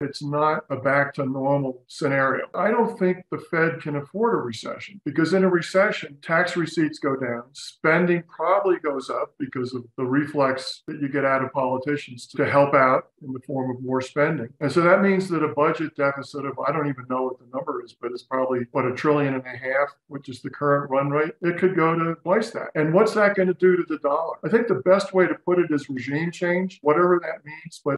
It's not a back to normal scenario. I don't think the Fed can afford a recession because in a recession, tax receipts go down, spending probably goes up because of the reflex that you get out of politicians to help out in the form of more spending. And so that means that a budget deficit of, I don't even know what the number is, but it's probably, what, a trillion and a half, which is the current run rate. It could go to twice that. And what's that going to do to the dollar? I think the best way to put it is regime change, whatever that means. But